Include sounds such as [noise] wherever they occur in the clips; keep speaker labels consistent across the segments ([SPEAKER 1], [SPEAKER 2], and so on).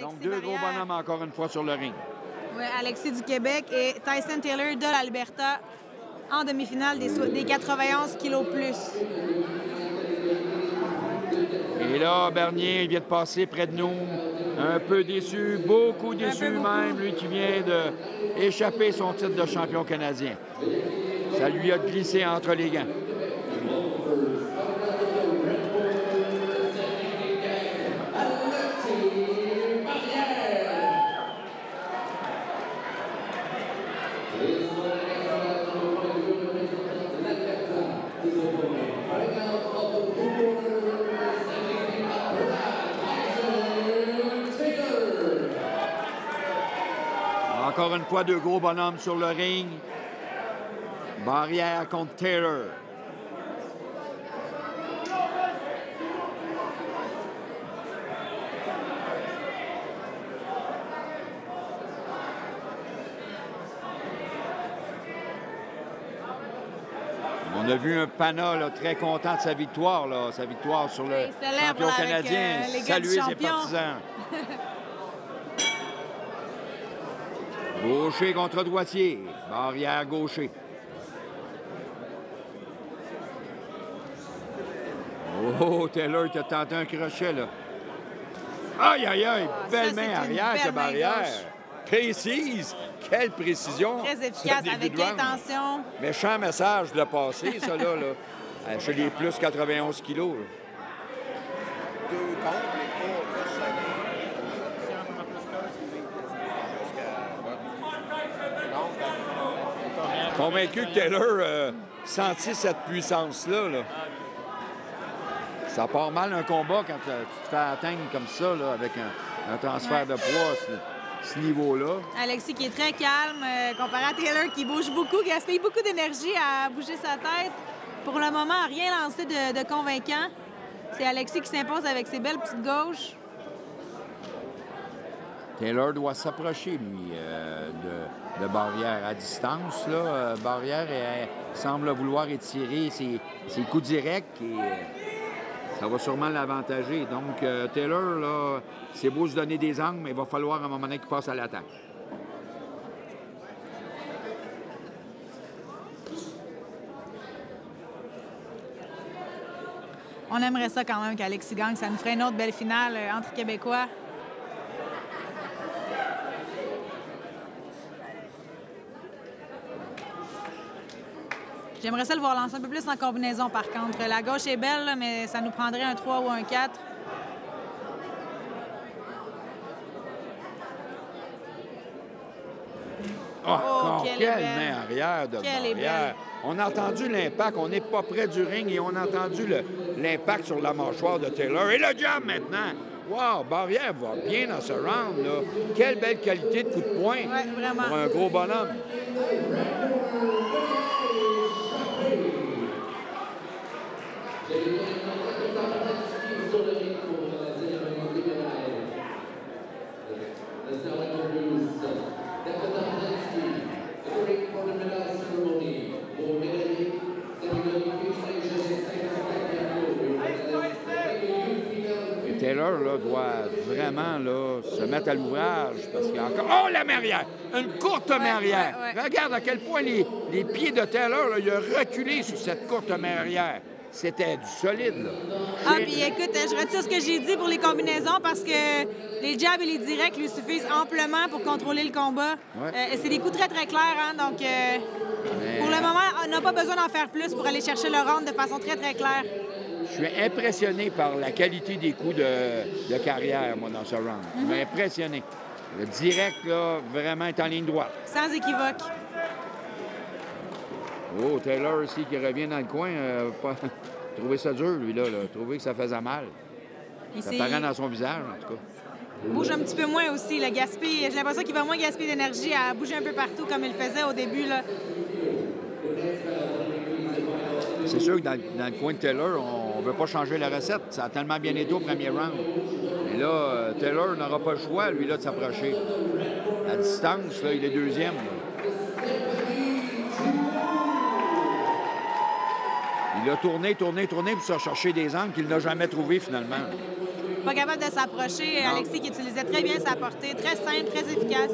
[SPEAKER 1] Donc, deux gros bonhommes encore une fois sur le ring.
[SPEAKER 2] Oui, Alexis du Québec et Tyson Taylor de l'Alberta en demi-finale des, des 91 kilos plus.
[SPEAKER 1] Et là, Bernier il vient de passer près de nous. Un peu déçu, beaucoup déçu même, lui qui vient d'échapper son titre de champion canadien. Ça lui a glissé entre les gants. Encore une fois, deux gros bonhommes sur le ring. Barrière contre Taylor. On a vu un Pana très content de sa victoire, là, sa victoire sur le champion canadien.
[SPEAKER 2] Euh,
[SPEAKER 1] Saluer ses partisans. [laughs] Gaucher contre droitier. Barrière gaucher. Oh, Taylor a tenté un crochet, là. Aïe, aïe, aïe!
[SPEAKER 2] Ah,
[SPEAKER 1] belle
[SPEAKER 2] ça,
[SPEAKER 1] main arrière,
[SPEAKER 2] belle main
[SPEAKER 1] barrière.
[SPEAKER 2] gauche.
[SPEAKER 1] Précise! Quelle précision!
[SPEAKER 2] Très efficace, avec intention.
[SPEAKER 1] Méchant message de le passer, ça, là. là. [laughs] Euh, Chez les plus 91 kilos. là.
[SPEAKER 3] Deux contre,
[SPEAKER 1] Convaincu que Taylor euh, sentit cette puissance-là. là. Ça part mal un combat quand tu te fais atteindre comme ça, là, avec un, un transfert de poids à ce, ce niveau-là.
[SPEAKER 2] Alexis qui est très calme, euh, comparé à Taylor qui bouge beaucoup, gaspille beaucoup d'énergie à bouger sa tête. Pour le moment, rien lancé de, de convaincant. C'est Alexis qui s'impose avec ses belles petites gauches.
[SPEAKER 1] Taylor doit s'approcher, lui, euh, de, Barrière à distance. Là. Euh, Barrière semble vouloir étirer ses, coups directs et euh, ça va sûrement l'avantager. Donc, Taylor, là, c'est beau se donner des angles, mais il va falloir à un moment donné qu'il passe à l'attaque.
[SPEAKER 2] On aimerait ça quand même qu'Alexis gagne. Ça nous ferait une autre belle finale entre Québécois. J'aimerais ça le voir lancer un peu plus en combinaison, par contre. La gauche est belle, là, mais ça nous prendrait un 3 ou un 4.
[SPEAKER 1] Oh, encore
[SPEAKER 2] qu'elle
[SPEAKER 1] quelle main arrière de Barrière. On a entendu l'impact. On n'est pas près du ring et on a entendu l'impact sur la mâchoire de Taylor. Et le jab maintenant. Wow, Barrière va bien dans ce round. Là. Quelle belle qualité de coup de poing
[SPEAKER 2] Ouais,
[SPEAKER 1] pour un gros bonhomme. Taylor là, doit vraiment là, se mettre à l'ouvrage parce qu'il y a encore. Oh, la marrière! Une courte marrière.
[SPEAKER 2] ouais, ouais.
[SPEAKER 1] Regarde à quel point les, les pieds de Taylor, là, il a reculé sur cette courte marrière. C'était du solide. Là.
[SPEAKER 2] Ah, puis écoute, je retire ce que j'ai dit pour les combinaisons parce que les jabs et les directs lui suffisent amplement pour contrôler le combat. Euh, c'est des coups très, très clairs, hein, donc euh,
[SPEAKER 1] Mais-
[SPEAKER 2] pour le moment, on n'a pas besoin d'en faire plus pour aller chercher le round de façon très, très claire.
[SPEAKER 1] Je suis impressionné par la qualité des coups de, de carrière, moi, dans ce round. Je suis impressionné. Le direct, là, vraiment est en ligne droite.
[SPEAKER 2] Sans équivoque.
[SPEAKER 1] Oh, Taylor aussi qui revient dans le coin. euh, pas... [laughs] Trouver ça dur, lui, là, là. Trouver que ça faisait mal.
[SPEAKER 2] Il
[SPEAKER 1] Ça paraît dans son visage, en tout cas.
[SPEAKER 2] bouge un petit peu moins aussi, le gaspille. J'ai l'impression qu'il va moins gaspiller d'énergie à bouger un peu partout comme il faisait au début. Là.
[SPEAKER 1] C'est sûr que dans, le- dans le coin de Taylor, on ne veut pas changer la recette. Ça a tellement bien été au premier round. Et là, euh, Taylor n'aura pas le choix, lui, là, de s'approcher. À distance, là, il est deuxième. Il a tourné, tourné, tourné pour se chercher des angles qu'il n'a jamais trouvé finalement.
[SPEAKER 2] pas capable de s'approcher. Alexis qui utilisait très bien sa portée, très simple, très efficace.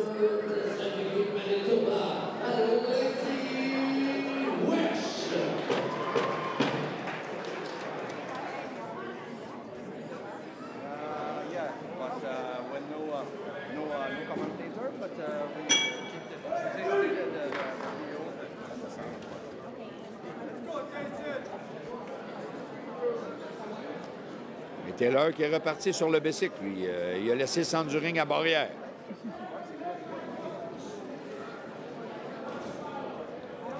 [SPEAKER 1] Taylor qui est reparti sur le bicycle, lui. Euh, il a laissé le centre du ring à barrière.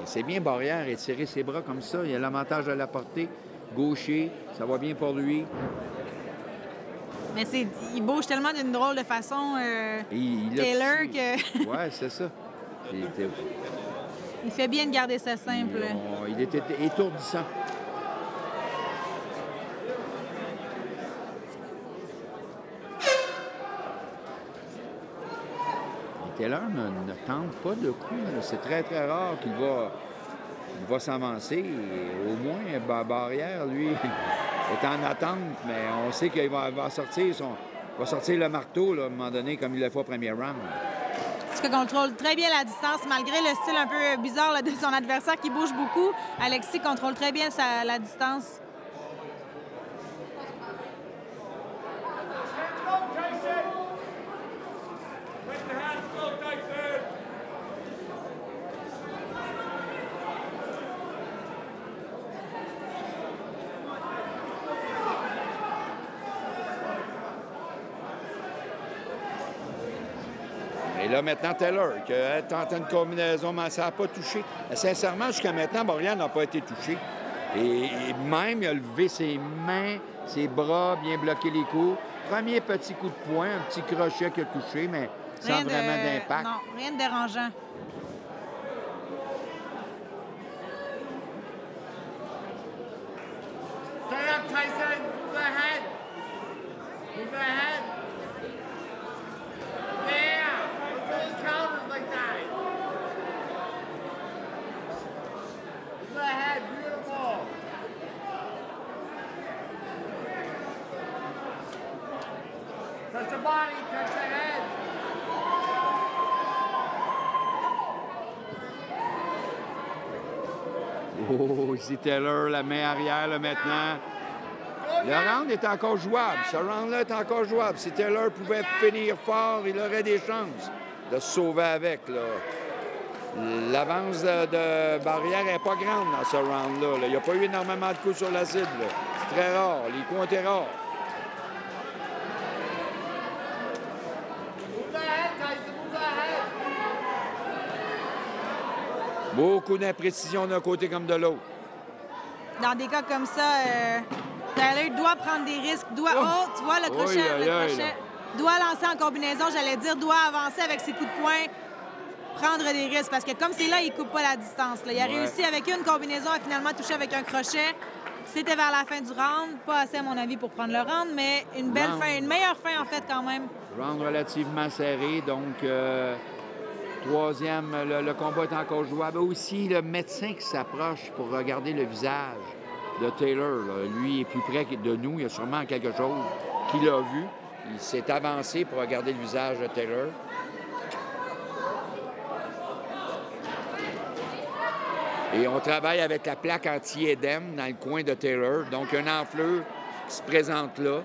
[SPEAKER 1] C'est bien barrière, étirer ses bras comme ça. Il a l'avantage de la portée. Gaucher, ça va bien pour lui.
[SPEAKER 2] Mais c'est, il bouge tellement d'une drôle de façon, euh,
[SPEAKER 1] il
[SPEAKER 2] Taylor, que
[SPEAKER 1] Ouais, c'est ça. [laughs] Il était,
[SPEAKER 2] il fait bien de garder ça simple.
[SPEAKER 1] on- il était étourdissant. Taylor ne, ne tente pas de coup. là. C'est très, très rare qu'il va, va s'avancer. Au moins, Ba- Barrière, lui, [laughs] est en attente, mais on sait qu'il va, sortir va sortir le marteau à un moment donné, comme il l'a fait au premier round.
[SPEAKER 2] Parce que contrôle très bien la distance, malgré le style un peu bizarre de son adversaire qui bouge beaucoup. Alexis contrôle très bien sa- la distance.
[SPEAKER 1] Et là, maintenant, Taylor, qui a tenté une combinaison, mais ça n'a pas touché. Sincèrement, jusqu'à maintenant, Borian n'a pas été touché. Et, et même, il a levé ses mains, ses bras, bien bloqué les coups. Premier petit coup de poing, un petit crochet qui a touché, mais sans
[SPEAKER 2] Rien
[SPEAKER 1] vraiment d'impact.
[SPEAKER 2] Non, rien de dérangeant.
[SPEAKER 1] Oh, ici Taylor, la main arrière, là, maintenant. Le round est encore jouable. Ce round-là est encore jouable. Si Taylor pouvait finir fort, il aurait des chances de se sauver avec. L'avance de, barrière n'est pas grande dans ce round-là. là. Il n'y a pas eu énormément de coups sur la cible. C'est très rare. Les coups été rares.
[SPEAKER 4] Move the head, Tyson. Move the head.
[SPEAKER 1] Beaucoup d'imprécision d'un côté comme de l'autre.
[SPEAKER 2] Dans des cas comme ça, euh, Tyler doit prendre des risques, doit.
[SPEAKER 1] Oh!
[SPEAKER 2] Oh, tu vois le crochet, le crochet. Doit lancer en combinaison, j'allais dire, doit avancer avec ses coups de poing, prendre des risques. Parce que comme c'est là, il coupe pas la distance. là. Il a
[SPEAKER 1] Ouais.
[SPEAKER 2] réussi avec une combinaison à finalement toucher avec un crochet. C'était vers la fin du round. Pas assez, à mon avis, pour prendre le round, mais une belle
[SPEAKER 1] Round.
[SPEAKER 2] fin, une meilleure fin, en fait, quand même.
[SPEAKER 1] Round relativement serré, donc euh, troisième, le, combat est encore jouable. Aussi, le médecin qui s'approche pour regarder le visage de Taylor, lui est plus près de nous, il y a sûrement quelque chose qu'il a vu. Il s'est avancé pour regarder le visage de Taylor. Et on travaille avec la plaque anti-édème dans le coin de Taylor. Donc, une enflure qui se présente là.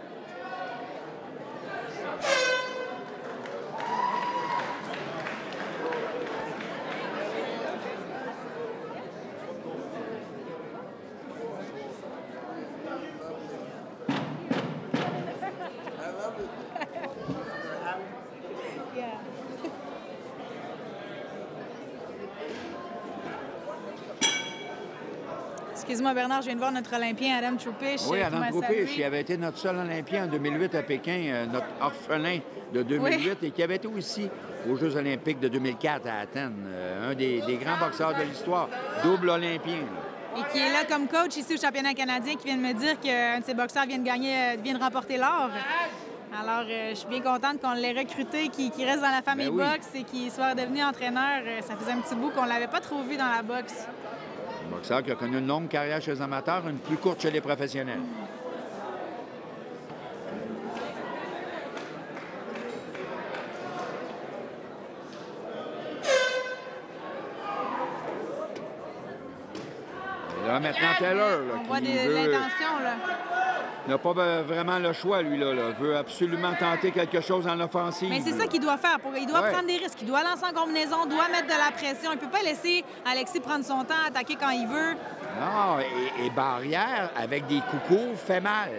[SPEAKER 2] Excuse-moi, Bernard, je viens de voir notre Olympien, Adam Troupiche.
[SPEAKER 1] Oui,
[SPEAKER 2] qui
[SPEAKER 1] Adam
[SPEAKER 2] salué.
[SPEAKER 1] qui avait été notre seul Olympien en 2008 à Pékin, euh, notre orphelin de 2008, et qui avait été aussi aux Jeux olympiques de 2004 à Athènes, euh, un des, des grands boxeurs de l'histoire, double Olympien.
[SPEAKER 2] Et qui est là comme coach ici au championnat canadien, qui vient de me dire qu'un de ses boxeurs vient de gagner, euh, vient de remporter l'or. Alors, euh, je suis bien contente qu'on l'ait recruté, qu'il reste dans la famille
[SPEAKER 1] Ben oui.
[SPEAKER 2] boxe et qu'il soit devenu entraîneur. Euh, Ça faisait un petit bout qu'on l'avait pas trop vu dans la boxe
[SPEAKER 1] boxeur qui a connu une longue carrière chez les amateurs, une plus courte chez les professionnels. Là, maintenant, Taylor, là, qui veut n'a pas euh, vraiment le choix, lui, là, là. veut absolument tenter quelque chose en offensive.
[SPEAKER 2] Mais c'est ça qu'il doit faire. Pour- il doit
[SPEAKER 1] Ouais.
[SPEAKER 2] prendre des risques. Il doit lancer en combinaison, doit mettre de la pression. Il peut pas laisser Alexis prendre son temps, attaquer quand il veut.
[SPEAKER 1] Non, et, et Barrière, avec des coucous, fait mal.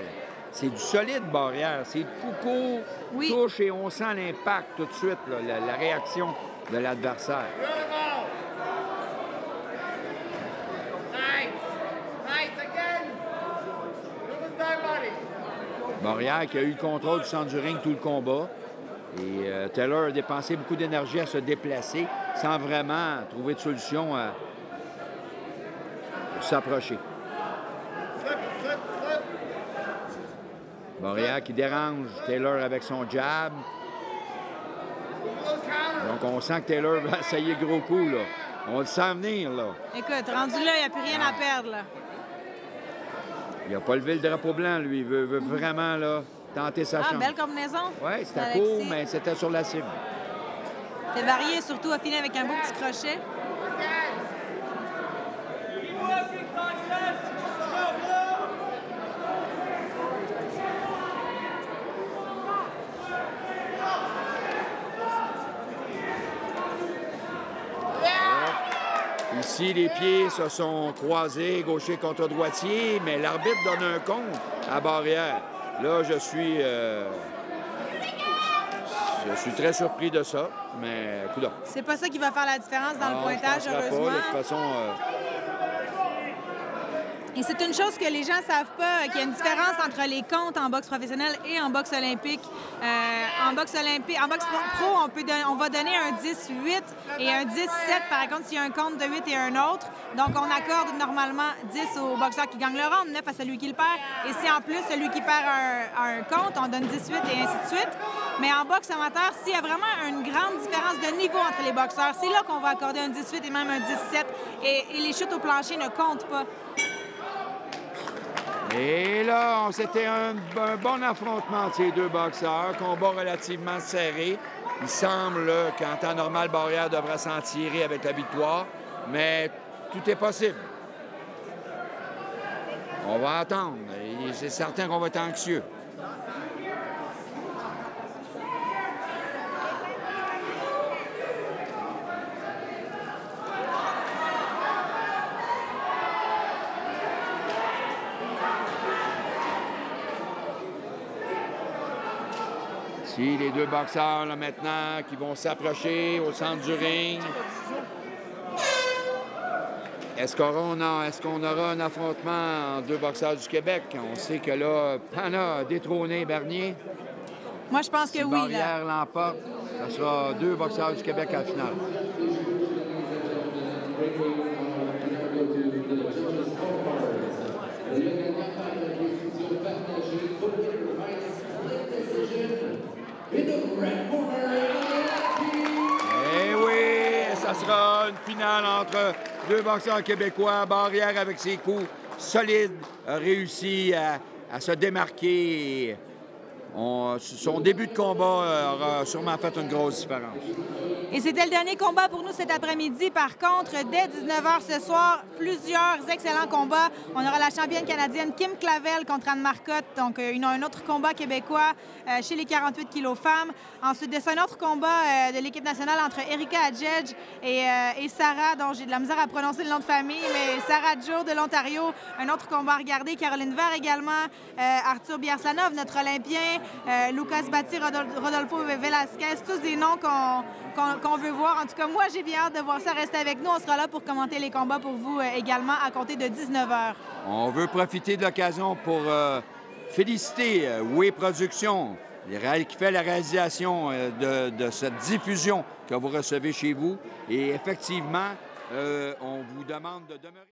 [SPEAKER 1] C'est du solide, Barrière. C'est coucou,
[SPEAKER 2] Oui.
[SPEAKER 1] touche et on sent l'impact tout de suite, là, la, la réaction de l'adversaire. Barrière qui a eu le contrôle du centre du ring tout le combat. Et euh, Taylor a dépensé beaucoup d'énergie à se déplacer sans vraiment trouver de solution à pour s'approcher. Barrière qui dérange Taylor avec son jab. Donc on sent que Taylor va [laughs] essayer gros coup. Là. On le sent venir. Là.
[SPEAKER 2] Écoute, rendu là, il n'y a plus rien à perdre. là.
[SPEAKER 1] Il n'a pas levé le drapeau blanc, lui. Il veut, veut vraiment là, tenter sa
[SPEAKER 2] Ah,
[SPEAKER 1] chance.
[SPEAKER 2] belle combinaison.
[SPEAKER 1] Oui, c'était court, mais c'était sur la cible.
[SPEAKER 2] C'est varié, surtout a fini avec un beau petit crochet.
[SPEAKER 1] Ici, les pieds se sont croisés, gaucher contre droitier, mais l'arbitre donne un compte à barrière. Là, je suis. euh, Je suis très surpris de ça, mais coudonc.
[SPEAKER 2] C'est pas ça qui va faire la différence dans
[SPEAKER 1] Non,
[SPEAKER 2] le
[SPEAKER 1] je
[SPEAKER 2] pointage,
[SPEAKER 1] pas.
[SPEAKER 2] heureusement.
[SPEAKER 1] De toute façon, euh,
[SPEAKER 2] Et c'est une chose que les gens savent pas, qu'il y a une différence entre les comptes en boxe professionnelle et en boxe olympique. Euh, en boxe olympique, en boxe pro, on, va donner un 10-8 et un 10-7, par contre, s'il y a un compte de 8 et un autre. Donc, on accorde normalement 10 au boxeur qui gagne le round, 9 à celui qui le perd. Et si en plus, celui qui perd un, un compte, on donne 18 et ainsi de suite. Mais en boxe amateur, s'il y a vraiment une grande différence de niveau entre les boxeurs, c'est là qu'on va accorder un 18 et même un 17. Et, et les chutes au plancher ne comptent pas.
[SPEAKER 1] Et là, c'était un, bon affrontement de ces deux boxeurs, combat relativement serré. Il semble qu'en temps normal, Barrière devrait s'en tirer avec la victoire, mais tout est possible. On va attendre. C'est certain qu'on va être anxieux. Si les deux boxeurs là, maintenant qui vont s'approcher au centre du ring. Est-ce qu'on aura, un affrontement entre deux boxeurs du Québec? On sait que là, Pana a détrôné Bernier.
[SPEAKER 2] Moi, je pense que
[SPEAKER 1] Si
[SPEAKER 2] oui.
[SPEAKER 1] Barrière l'emporte, ce sera deux boxeurs du Québec à la finale. Eh oui, ça sera une finale entre deux boxeurs québécois. Barrière avec ses coups solides réussi à, à se démarquer. On- son début de combat euh, aura sûrement fait une grosse différence.
[SPEAKER 2] Et c'était le dernier combat pour nous cet après-midi. Par contre, dès 19h ce soir, plusieurs excellents combats. On aura la championne canadienne Kim Clavel contre Anne Marcotte. Donc, euh, une- un autre combat québécois euh, chez les 48 kilos femmes. Ensuite ça, un autre combat euh, de l'équipe nationale entre Erika Adjedge et, euh, Sarah, dont j'ai de la misère à prononcer le nom de famille, mais Sarah Joe de l'Ontario. Un autre combat à regarder. Caroline Vert également. Euh, Arthur Biarsanov, notre Olympien. Euh, Lucas Batti, Rodol- Rodolfo Velasquez. Tous des noms qu'on veut voir. En tout cas, moi, j'ai bien hâte de voir ça. Restez avec nous. On sera là pour commenter les combats pour vous euh, également à compter de 19h.
[SPEAKER 1] On veut profiter de l'occasion pour euh, féliciter Way Productions, qui fait la réalisation de, de cette diffusion que vous recevez chez vous. Et effectivement, on vous demande de demeurer.